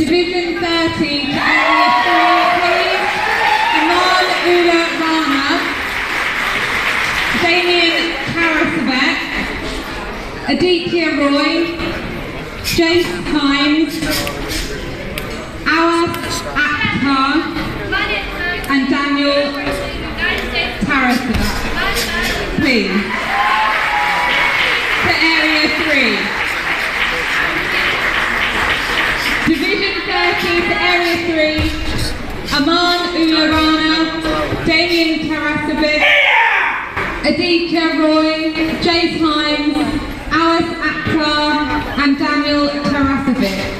Division 30 to Area 3, please. Iman Ula Rana, Damien Karasabek, Aditya Roy, Jace Himes, Awas Akhtar, and Daniel Tarasabek, please. Division 30 to Area 3, Aman Ularana, Damien Tarasovic, Aditya Roy, Jace Himes, Alice Akhtar, and Daniel Tarasovic.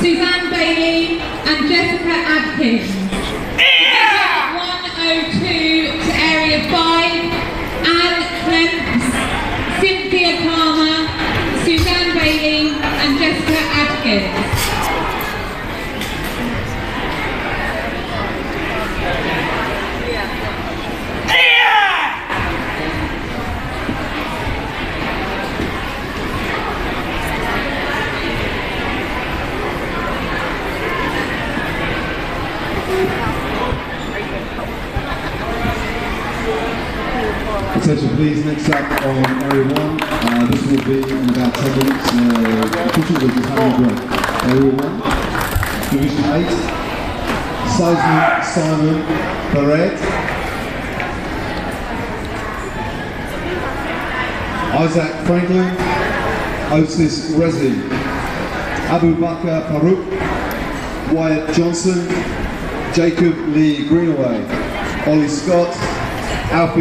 Suzanne Bailey, and Jessica Adkins. Attention please, next up on Area 1, uh, this will be in about 10 minutes, uh, officials will just having. Area 1, Division 8, Seisman Simon Barrett, Isaac Franklin, Otis Rezi, Abu Bakr Farouk, Wyatt Johnson, Jacob Lee Greenaway, Ollie Scott, Alfie